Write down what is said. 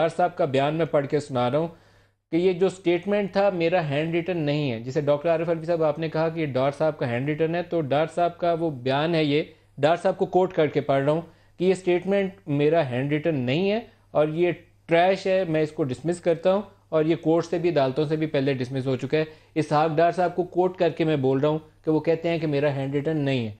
डार साहब का बयान मैं पढ़ के सुना रहा हूँ कि ये जो स्टेटमेंट था, मेरा हैंड रिटन नहीं है। जिसे डॉक्टर आरिफ अलवी साहब, आपने कहा कि डार साहब का हैंड रिटन है तो डार साहब का वो बयान है ये। डार साहब को कोट करके पढ़ रहा हूँ कि ये स्टेटमेंट मेरा हैंड रिटन नहीं है और ये ट्रैश है, मैं इसको डिसमिस करता हूँ और ये कोर्ट से भी, अदालतों से भी पहले डिसमिस हो चुका है। इसहाक डार साहब को कोट करके मैं बोल रहा हूँ कि वो कहते हैं कि मेरा हैंड रिटन नहीं है।